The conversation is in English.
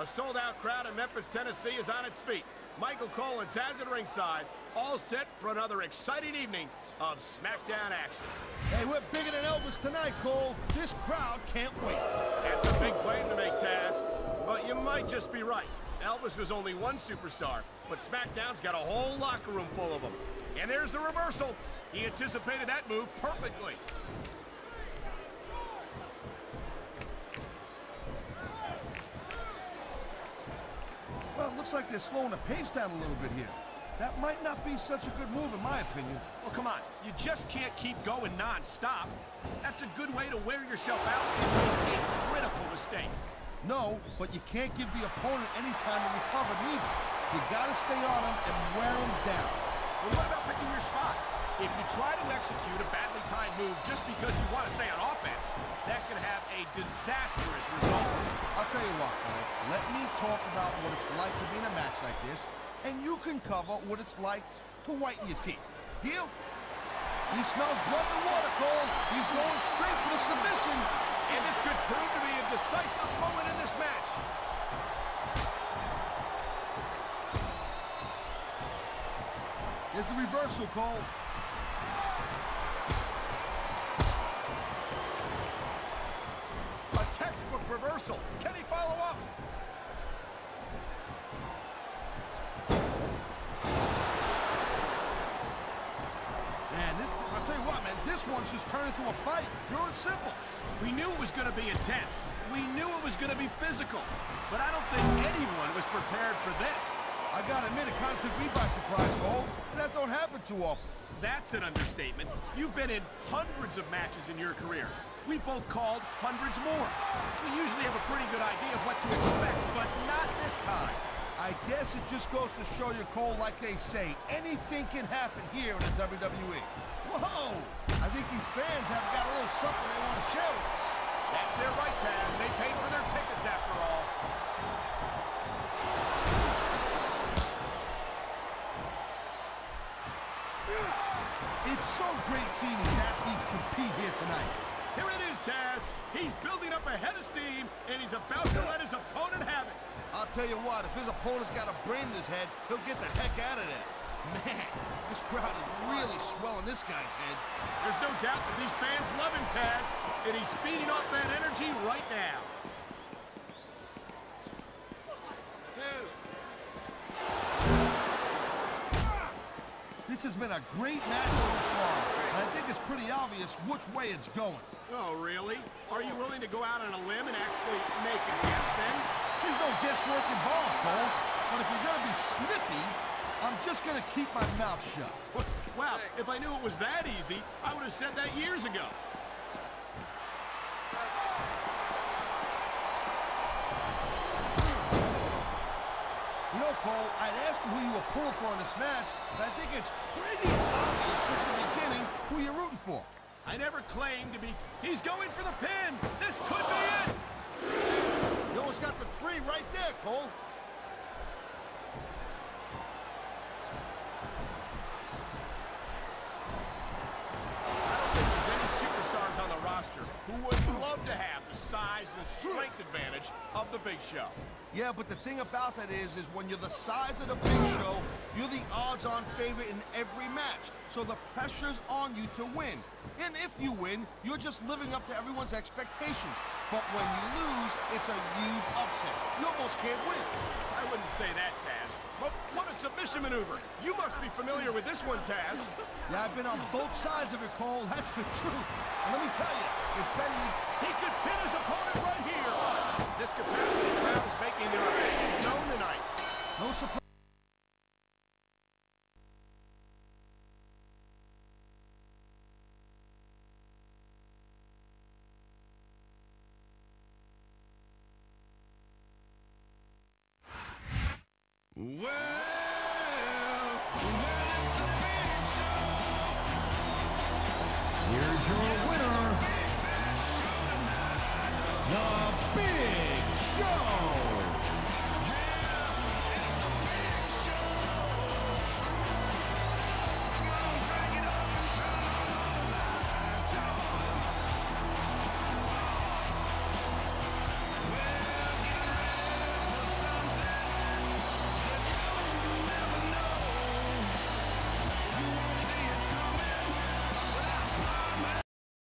A sold-out crowd in Memphis, Tennessee is on its feet. Michael Cole and Taz at ringside, all set for another exciting evening of SmackDown action. Hey, we're bigger than Elvis tonight, Cole. This crowd can't wait. That's a big claim to make, Taz. But you might just be right. Elvis was only one superstar, but SmackDown's got a whole locker room full of them. And there's the reversal. He anticipated that move perfectly. Looks like they're slowing the pace down a little bit here. That might not be such a good move, in my opinion. Well, come on. You just can't keep going non-stop. That's a good way to wear yourself out and make a critical mistake. No, but you can't give the opponent any time to recover, neither. You gotta stay on him and wear him down. Well, what about picking your spot? If you try to execute a badly timed move just because you want to stay on offense, that can have a disastrous result. I'll tell you what, Cole. Let me talk about what it's like to be in a match like this, and you can cover what it's like to whiten your teeth. Deal? He smells blood in the water, Cole. He's going straight for the submission. And this could prove to be a decisive moment in this match. There's the reversal, Cole. A textbook reversal. Can he follow up? Man, this, I'll tell you what, man, this one's just turned into a fight. Pure and simple. We knew it was going to be intense. We knew it was going to be physical. But I don't think anyone was prepared for this. I gotta admit, it kind of took me by surprise, Cole. That don't happen too often. That's an understatement. You've been in hundreds of matches in your career. We both called hundreds more. We usually have a pretty good idea of what to expect, but not this time. I guess it just goes to show you, Cole, like they say, anything can happen here in the WWE. Whoa! I think these fans have got a little something they want to share with us. That's their right, Taz. They paid for their tickets after all. It's so great seeing these athletes compete here tonight. Here it is, Taz. He's building up a head of steam, and he's about to let his opponent have it. I'll tell you what, if his opponent's got a brain in his head, he'll get the heck out of there. Man, this crowd is really swelling this guy's head. There's no doubt that these fans love him, Taz, and he's feeding off that energy right now. This has been a great match so far, and I think it's pretty obvious which way it's going. Oh, really? Are you willing to go out on a limb and actually make a guess then? There's no guesswork involved, Cole. But if you're gonna be snippy, I'm just gonna keep my mouth shut. Wow, if I knew it was that easy, I would have said that years ago. You know, Cole, I'd ask you who you were pulling for in this match, but I think it's pretty obvious since the beginning who you're rooting for. I never claimed to be... He's going for the pin! This could be it! You almost got the tree right there, Cole. I don't think there's any superstars who would love to have the size and strength advantage of the Big Show. Yeah, but the thing about that is, is when you're the size of the big show, you're the odds-on favorite in every match. So the pressure's on you to win. And if you win, you're just living up to everyone's expectations. But when you lose, it's a huge upset. You almost can't win. I wouldn't say that, Taz. But what a submission maneuver. You must be familiar with this one, Taz. Yeah, I've been on both sides of it, Cole. That's the truth. And let me tell you, it's better than... He could pin his opponent right here. This capacity is your winner, The Big Show.